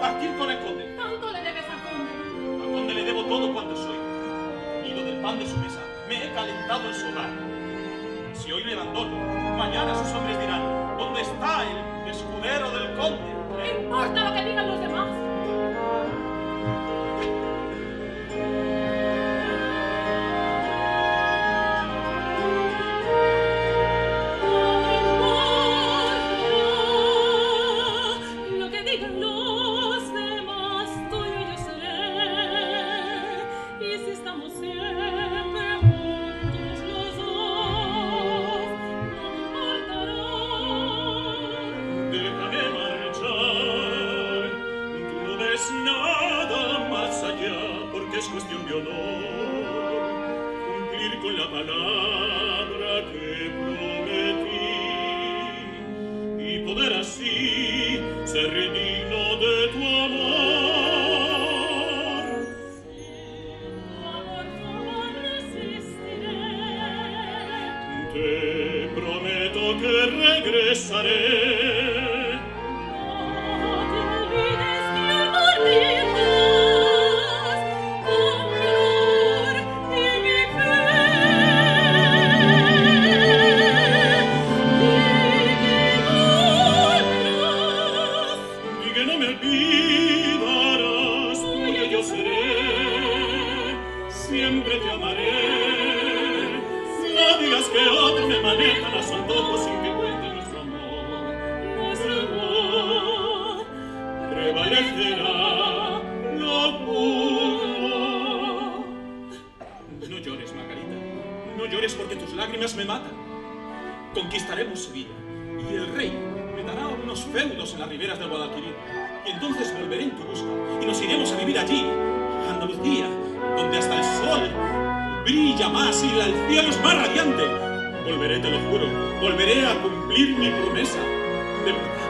partir con el conde. Tanto le debes al conde. Al conde le debo todo cuanto soy. He comido del pan de su mesa. Me he calentado en su hogar. Si hoy le abandono, mañana sus hombres dirán, ¿dónde está el escudero del conde? ¿Qué importa lo que digan los demás? Lo que digan los que es cuestión de honor cumplir con la palabra que prometí y poder así ser digno de tu amor. Te prometo que regresaré que otro me maneja las antojos sin que cuente nuestro amor, nuestro amor prevalecerá lo puro. No llores, Margarita. No llores porque tus lágrimas me matan. Conquistaremos Sevilla y el rey me dará unos feudos en las riberas del Guadalquivir. Y entonces volveré en tu busca y nos iremos a vivir allí, a Andalucía, donde hasta el sol brilla más y el cielo es más radiante. Volveré, te lo juro, volveré a cumplir mi promesa. De.